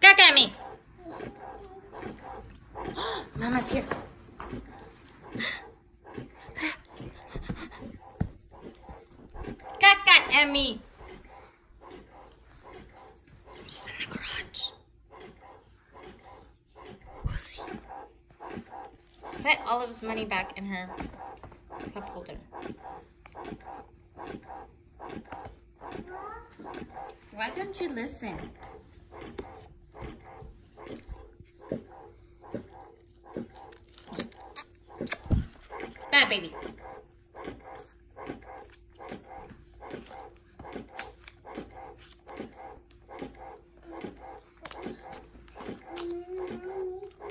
Back at me. Mama's here. Caca at me. She's in the garage. Put Olive's money back in her cup holder. Why don't you listen? Bad baby.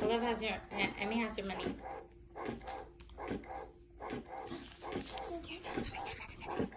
Olive has your, uh, Emmi has your money. I'm scared.